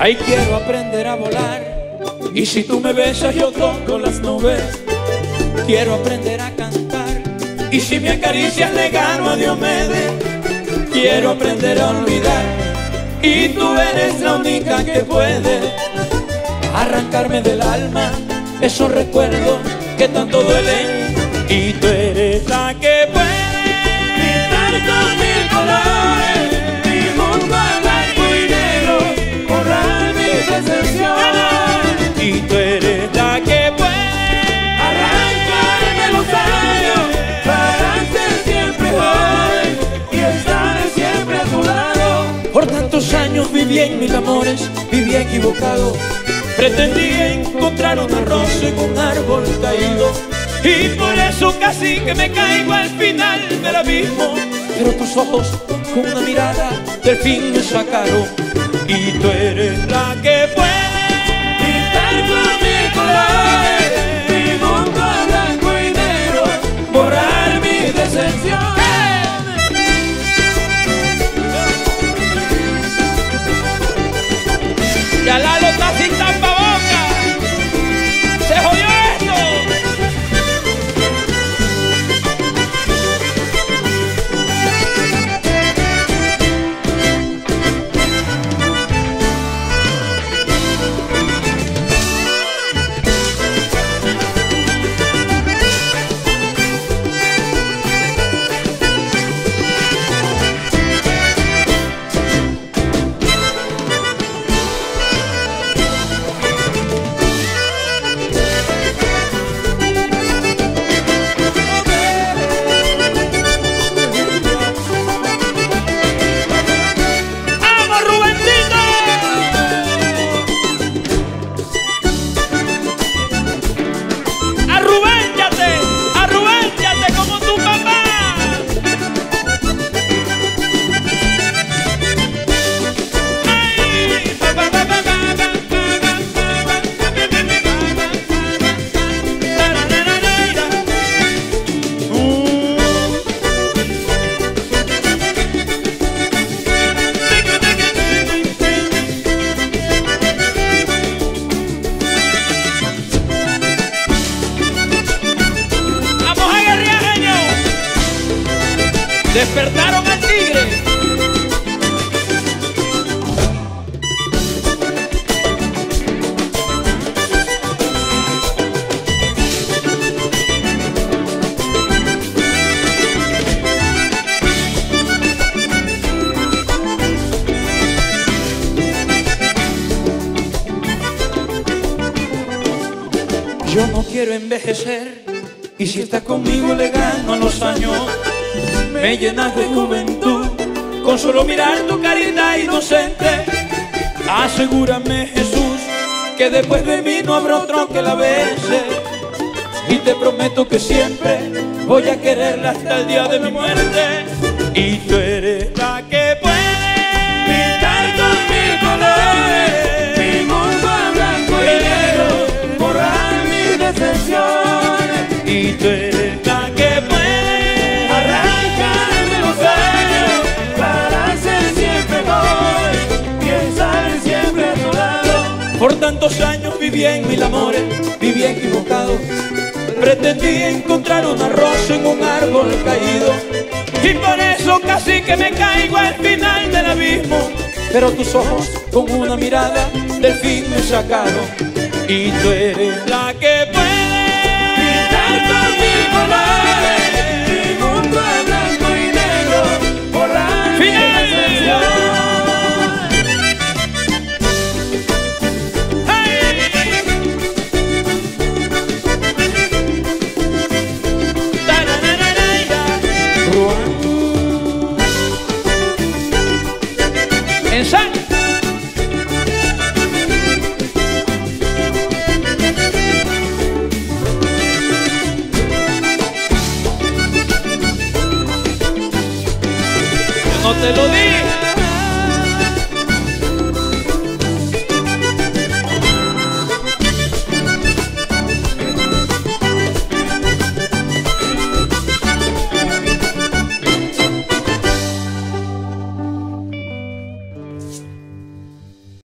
Ay, quiero aprender a volar. Y si tú me besas, yo toco las nubes. Quiero aprender a cantar. Y si me acaricias, le gano a Diomedes. Quiero aprender a olvidar. Y tú eres la única que puede arrancarme del alma esos recuerdos que tanto duelen. Y tú eres la que puede pintar con mil colores mil amores, viví equivocado. Pretendí encontrar una rosa en un árbol caído. Y por eso casi que me caigo al final del abismo. Pero tus ojos con una mirada del fin me sacaron. Y tú eres la que puede ¡Despertaron al tigre! Yo no quiero envejecer y si estás conmigo le gano a los años. Me llenas de juventud con solo mirar tu carita inocente. Asegúrame Jesús que después de mí no habrá otro que la bese. Y te prometo que siempre voy a quererla hasta el día de mi muerte. Y tantos años viví en mil amores, viví equivocado. Pretendí encontrar una rosa en un árbol caído. Y por eso casi que me caigo al final del abismo. Pero tus ojos con una mirada del fin me sacaron. Y tú eres la que puede Pintar con mil no te lo dije.